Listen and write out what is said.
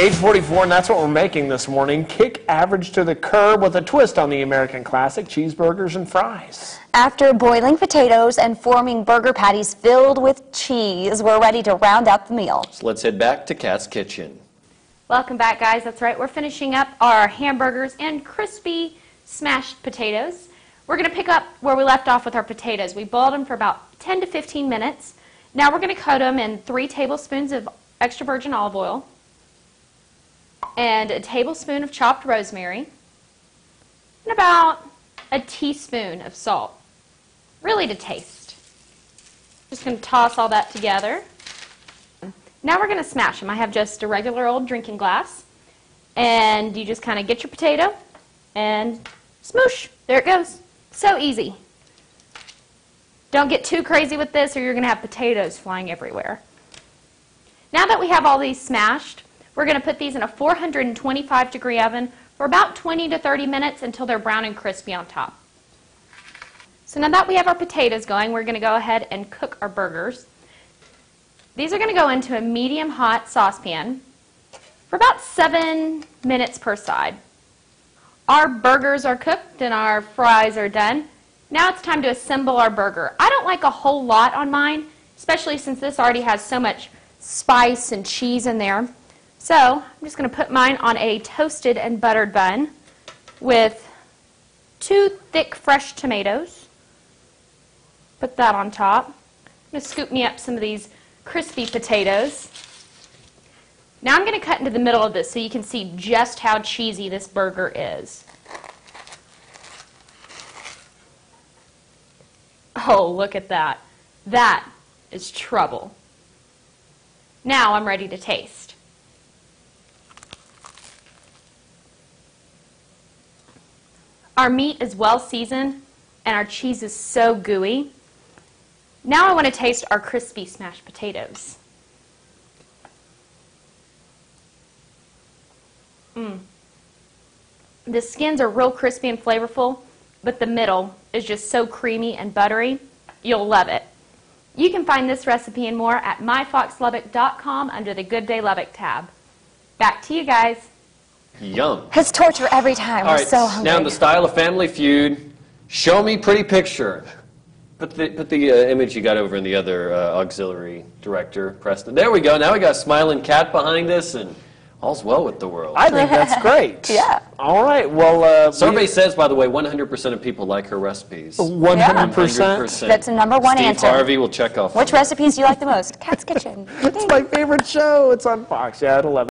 844, and that's what we're making this morning. Kick average to the curb with a twist on the American classic, cheeseburgers and fries. After boiling potatoes and forming burger patties filled with cheese, we're ready to round out the meal. So let's head back to Kat's Kitchen. Welcome back, guys. That's right. We're finishing up our hamburgers and crispy smashed potatoes. We're going to pick up where we left off with our potatoes. We boiled them for about 10 to 15 minutes. Now we're going to coat them in three tablespoons of extra virgin olive oil and a tablespoon of chopped rosemary and about a teaspoon of salt, really to taste. Just going to toss all that together. Now we're going to smash them. I have just a regular old drinking glass. And you just kind of get your potato and smoosh. There it goes. So easy. Don't get too crazy with this or you're going to have potatoes flying everywhere. Now that we have all these smashed, we're going to put these in a 425 degree oven for about 20 to 30 minutes until they're brown and crispy on top. So now that we have our potatoes going, we're going to go ahead and cook our burgers. These are going to go into a medium hot saucepan for about seven minutes per side. Our burgers are cooked and our fries are done. Now it's time to assemble our burger. I don't like a whole lot on mine, especially since this already has so much spice and cheese in there. So I'm just going to put mine on a toasted and buttered bun with two thick fresh tomatoes. Put that on top. I'm going to scoop me up some of these crispy potatoes. Now I'm going to cut into the middle of this so you can see just how cheesy this burger is. Oh, look at that. That is trouble. Now I'm ready to taste. Our meat is well seasoned and our cheese is so gooey. Now I want to taste our crispy smashed potatoes. Mmm. The skins are real crispy and flavorful, but the middle is just so creamy and buttery. You'll love it. You can find this recipe and more at myfoxlubbock.com under the Good Day Lubbock tab. Back to you guys. Yum. It's torture every time. All We're right, so hungry. now in the style of Family Feud, show me pretty picture. Put the, put the uh, image you got over in the other uh, auxiliary director, Preston. There we go. Now we got a smiling cat behind us, and all's well with the world. I think that's great. Yeah. All right. Well, uh, Survey says, by the way, 100% of people like her recipes. 100%. 100%. That's the number one Steve answer. Harvey will check off. Which recipes do you like the most? Kat's Kitchen. It's my favorite show. It's on Fox. Yeah, at 11.